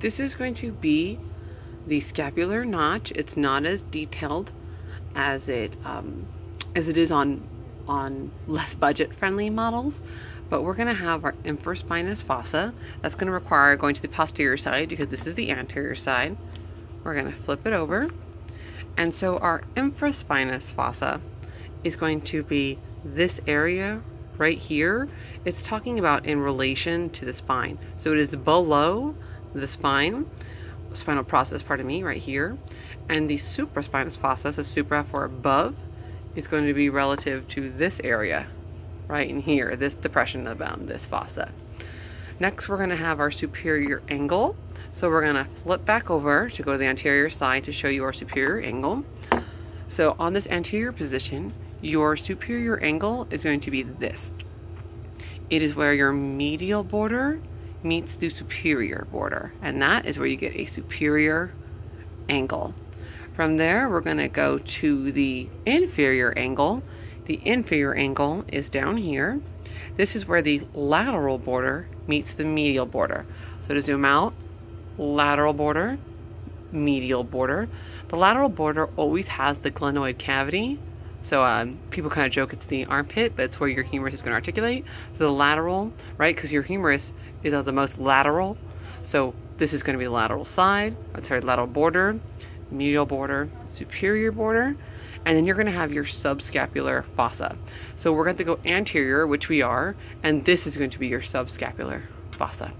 this is going to be the scapular notch. It's not as detailed as it um, as it is on on less budget friendly models but we're going to have our infraspinous fossa. That's going to require going to the posterior side because this is the anterior side. We're going to flip it over. And so our infraspinous fossa is going to be this area right here. It's talking about in relation to the spine. So it is below the spine spinal process pardon me right here and the supraspinous fossa so supra for above is going to be relative to this area right in here, this depression about this fossa. Next, we're going to have our superior angle. So we're going to flip back over to go to the anterior side to show you our superior angle. So on this anterior position, your superior angle is going to be this. It is where your medial border meets the superior border, and that is where you get a superior angle. From there, we're going to go to the inferior angle. The inferior angle is down here. This is where the lateral border meets the medial border. So to zoom out, lateral border, medial border. The lateral border always has the glenoid cavity. So um, people kind of joke it's the armpit, but it's where your humerus is going to articulate. So the lateral, right, because your humerus is the most lateral. So this is going to be the lateral side, sorry, lateral border medial border, superior border, and then you're going to have your subscapular fossa. So we're going to go anterior, which we are, and this is going to be your subscapular fossa.